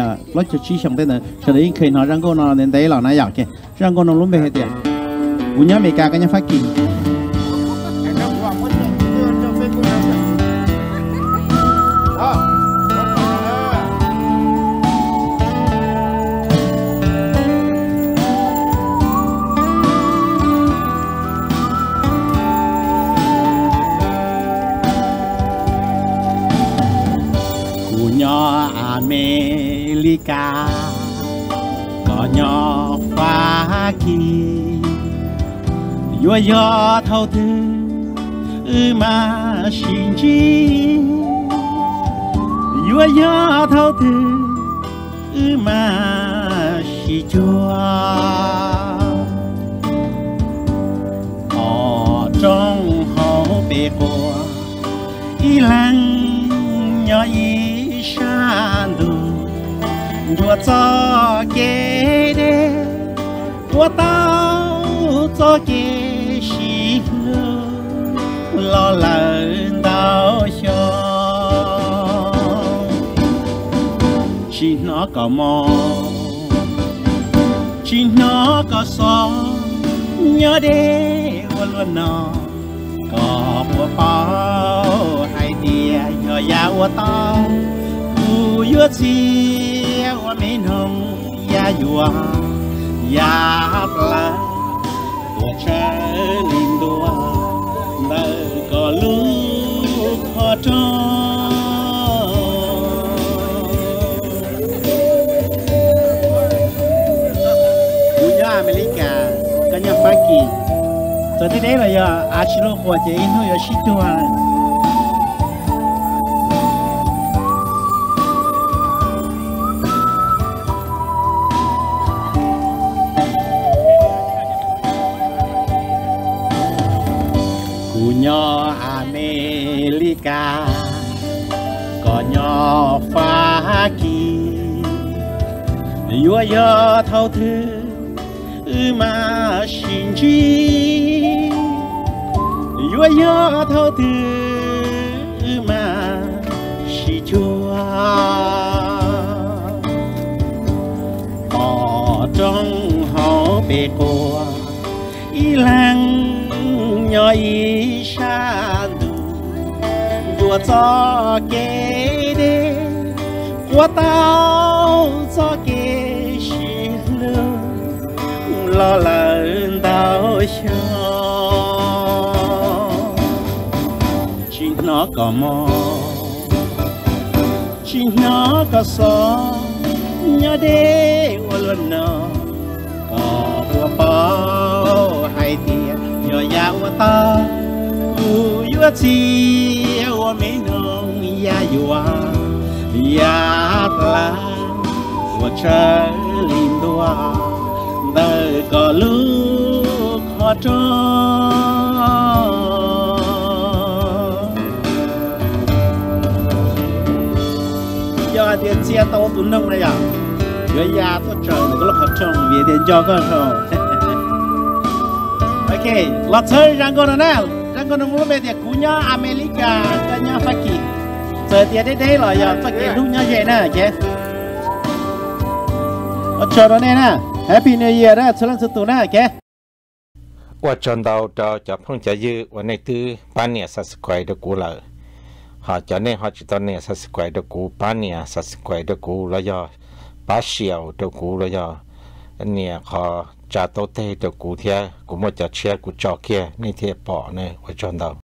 Ờ, à lo cho chi xong thế này cho đấy khi nó răng cô nó đến đấy là nó giặc kì răng cô nó luôn bị hết tiền. U nhớ mấy cái cái nhá, phát kỳ. Ca. Có nhỏ phá Kỳ yo yo thâu thư ư mà xin chi. Yo yo thâu thư ư mà xin chúa. Ở trong hậu bề của y lăng nhỏ y san đường đua cho cho chỉ nó có mò chỉ nó có gió nhớ đê luôn nó có bùa bao. Hai tia nhỏ ya wa ta u chi wa mi nong ya yua ya pla của cha linh đua. Nơ có lúc khó trông Amerika America, kanya Faki. So today là giờ Achilo của chị nó giờ shit to nhỏ America có nhỏ Hoa Kỳ. Yo yo thao thư mà xin chi. Yo yo thao thư mà xin chúa Bỏ trong hậu bề của y lăng nhỏ y sa đủ đùa cho kê đê, của tao cho kê xì lơ lo lợn đau cho. Chỉ nó có mò chỉ nó có xó nhớ đê ô lần nó có bùa bao hai tia nhỏ ya wa ta u yu chi wa mi nong ya yua ya ta wa cha lim đua đời có lúc khó cho giờ thì chia tàu tụi nông này à ya già tôi chờ nó lúc học trông về tiền cho con không Okay, let's hear Rangon now. Rangon mulu dia kunya Amerika, kunya fakir. So dia dia dia lah ya fakir dunia je na, je. Ocho ni na, Happy New Year na, selamat setu na, je. ว่าจนเราเราจะพ้องจะยื้อวันนี้ตื้อป้านเนี่ยสัสควายดกูเลยหาจะเนี่ยหาจิตอนเนี่ยสัสควายดกูป้านเนี่ยสัสควายดกูแล้วยอป้าเชียวดกูแล้วยอเนี่ยขอ cha tao tê được cụ thia cụ mua chả chia cụ trò kia nên thế bỏ này và chọn đâu